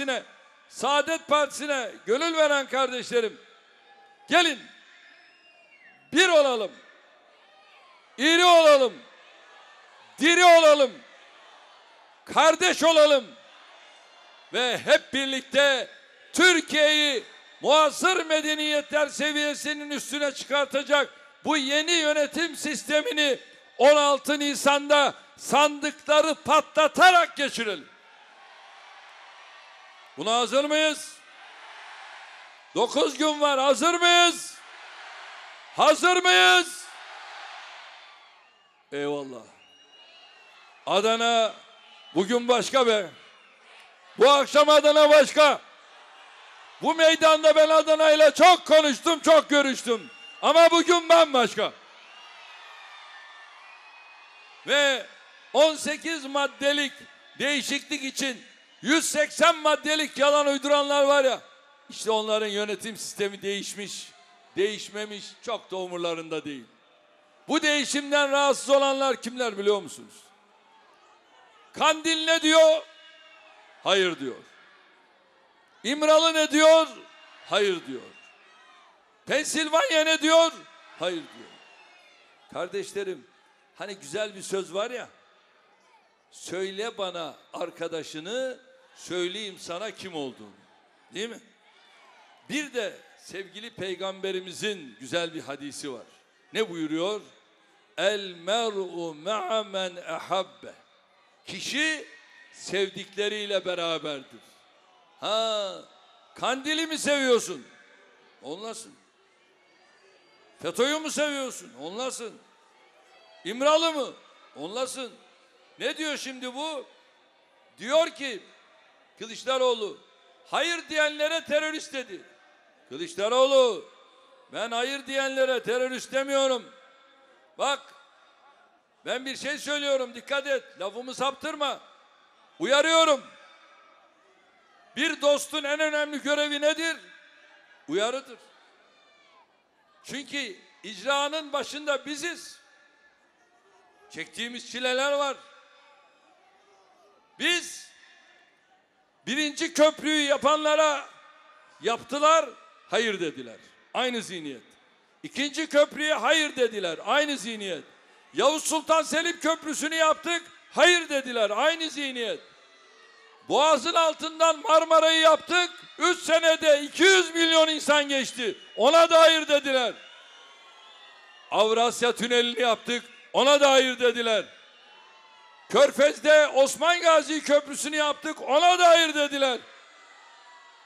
Partisi'ne, Saadet Partisi'ne gönül veren kardeşlerim gelin bir olalım. İri olalım. Diri olalım. Kardeş olalım. Ve hep birlikte Türkiye'yi muasır medeniyetler seviyesinin üstüne çıkartacak bu yeni yönetim sistemini 16 Nisan'da sandıkları patlatarak geçirelim. Buna hazır mıyız? 9 gün var. Hazır mıyız? Hazır mıyız? Eyvallah. Adana bugün başka be. Bu akşam Adana başka. Bu meydanda ben Adana ile çok konuştum, çok görüştüm. Ama bugün bambaşka. Ve 18 maddelik değişiklik için 180 maddelik yalan uyduranlar var ya. İşte onların yönetim sistemi değişmiş, değişmemiş, çok da umurlarında değil. Bu değişimden rahatsız olanlar kimler biliyor musunuz? Kandil ne diyor? Hayır diyor. İmralı ne diyor? Hayır diyor. Pensilvanya ne diyor? Hayır diyor. Kardeşlerim, hani güzel bir söz var ya. Söyle bana arkadaşını, söyleyeyim sana kim olduğunu. Değil mi? Bir de sevgili peygamberimizin güzel bir hadisi var. Ne buyuruyor? El mer'u ma'a men ehabbe. Kişi sevdikleriyle beraberdir. Ha, kandili mi seviyorsun? Onlasın. FETÖ'yü mü seviyorsun? Onlasın. İmralı mı? Onlasın. Ne diyor şimdi bu? Diyor ki Kılıçdaroğlu hayır diyenlere terörist dedi. Kılıçdaroğlu ben hayır diyenlere terörist demiyorum. Bak ben bir şey söylüyorum dikkat et lafımı saptırma. Uyarıyorum. Bir dostun en önemli görevi nedir? Uyarıdır. Çünkü icranın başında biziz. Çektiğimiz çileler var. Biz birinci köprüyü yapanlara yaptılar, hayır dediler. Aynı zihniyet. İkinci köprüye hayır dediler. Aynı zihniyet. Yavuz Sultan Selim Köprüsü'nü yaptık. Hayır dediler. Aynı zihniyet. Boğazın altından Marmara'yı yaptık. Üç senede 200 milyon insan geçti. Ona da hayır dediler. Avrasya Tüneli'ni yaptık. Ona da hayır dediler. Körfez'de Osman Gazi Köprüsü'nü yaptık. Ona da hayır dediler.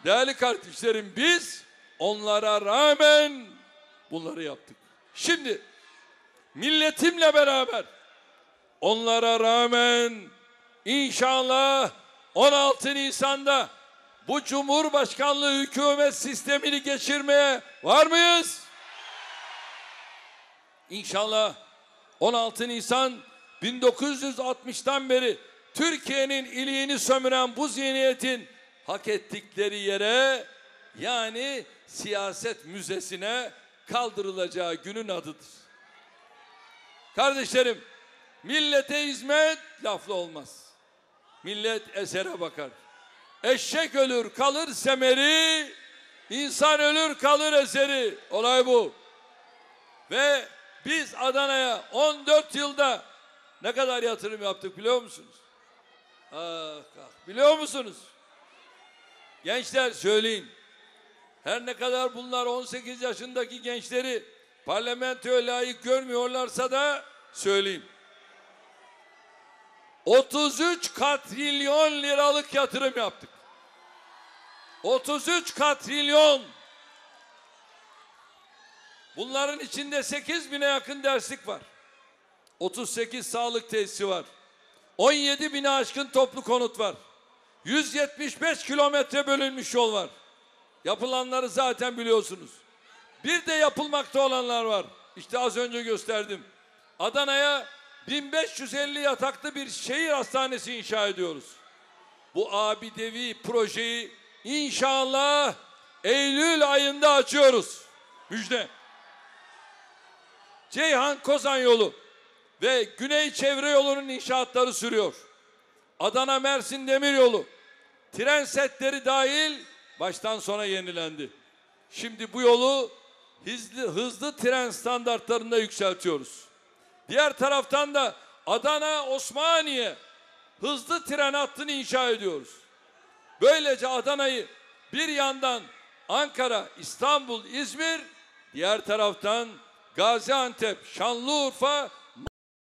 Değerli kardeşlerim biz onlara rağmen bunları yaptık. Şimdi milletimle beraber onlara rağmen inşallah 16 Nisan'da bu Cumhurbaşkanlığı hükümet sistemini geçirmeye var mıyız? İnşallah 16 Nisan 1960'tan beri Türkiye'nin iliğini sömüren bu zihniyetin hak ettikleri yere yani siyaset müzesine kaldırılacağı günün adıdır. Kardeşlerim, millete hizmet lafla olmaz. Millet esere bakar. Eşek ölür kalır semeri, insan ölür kalır eseri. Olay bu. Ve biz Adana'ya 14 yılda ne kadar yatırım yaptık biliyor musunuz? Ah, ah, biliyor musunuz? Gençler söyleyin. Her ne kadar bunlar 18 yaşındaki gençleri parlamentoya layık görmüyorlarsa da söyleyeyim. 33 katrilyon liralık yatırım yaptık. 33 katrilyon. Bunların içinde 8 bine yakın derslik var. 38 sağlık tesisi var. 17 bine aşkın toplu konut var. 175 kilometre bölünmüş yol var. Yapılanları zaten biliyorsunuz. Bir de yapılmakta olanlar var. İşte az önce gösterdim. Adana'ya 1550 yataklı bir şehir hastanesi inşa ediyoruz. Bu abidevi projeyi inşallah Eylül ayında açıyoruz. Müjde. Ceyhan Kozan yolu ve Güney Çevre yolunun inşaatları sürüyor. Adana Mersin Demir yolu, tren setleri dahil baştan sona yenilendi. Şimdi bu yolu hızlı, hızlı tren standartlarında yükseltiyoruz. Diğer taraftan da Adana Osmaniye hızlı tren hattını inşa ediyoruz. Böylece Adana'yı bir yandan Ankara, İstanbul, İzmir, diğer taraftan Gaziantep, Şanlıurfa